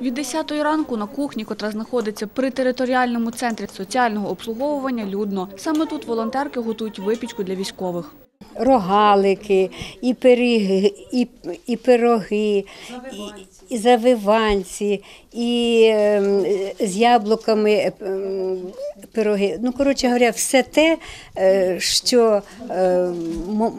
Від 10 ранку на кухні, котра знаходиться при територіальному центрі соціального обслуговування, людно. Саме тут волонтерки готують випічку для військових. рогалики, і пиріги, і, і пироги, і, і завиванці, і ем, з яблуками ем, пироги. Ну, коротше говоря, все те, е, що мо-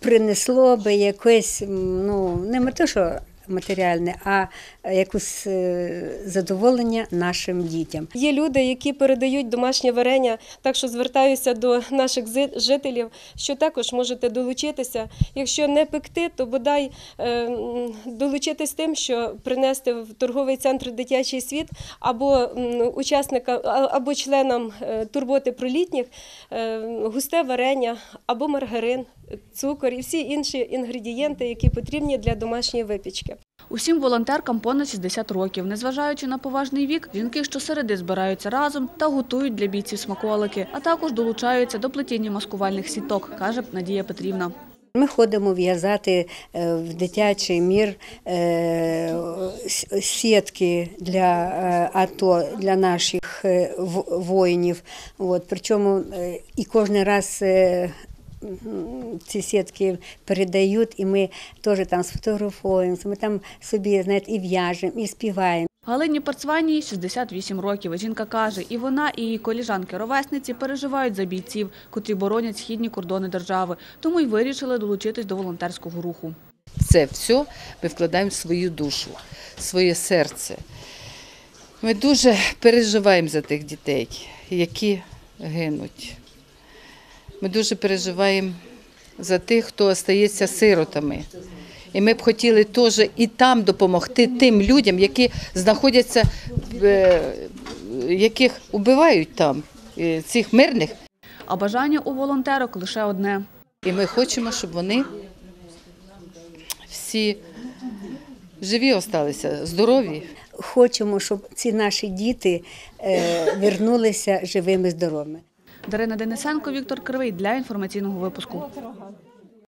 принесло би якесь, ну, не те, що матеріальне, а якусь е, задоволення нашим дітям. Є люди, які передають домашнє варення, так що звертаюся до наших жителів, що також можете долучитися. Якщо не пекти, то бодай е, долучитись тим, що принести в торговий центр дитячий світ або учасникам або членам е, турботи про літніх густе варення, або маргарин, цукор і всі інші інгредієнти, які потрібні для домашньої випічки. Усім волонтеркам понад 60 років. Незважаючи на поважний вік, жінки щосереди збираються разом та готують для бійців смаколики, а також долучаються до плетіння маскувальних сіток, каже Надія Петрівна. Ми ходимо в'язати е, в дитячий мір е, сітки для е, АТО, для наших воїнів. От, причому і кожен раз ці сітки передають, і ми теж там сфотографуємося, ми там собі знаєте, і в'яжемо, і співаємо. Галині Парцваній 68 років. Жінка каже, і вона, і її коліжанки-ровесниці переживають за бійців, котрі боронять східні кордони держави, тому й вирішили долучитись до волонтерського руху. Це все ми вкладаємо в свою душу, своє серце. Ми дуже переживаємо за тих дітей, які гинуть. Ми дуже переживаємо за тих, хто остається сиротами. І ми б хотіли теж і там допомогти тим людям, які знаходяться, в, е, яких убивають там, е, цих мирних. А бажання у волонтерок лише одне. І ми хочемо, щоб вони всі живі осталися, здорові. Хочемо, щоб ці наші діти е, вернулися живими, здоровими. Дарина Денисенко, Віктор Кривий для інформаційного випуску.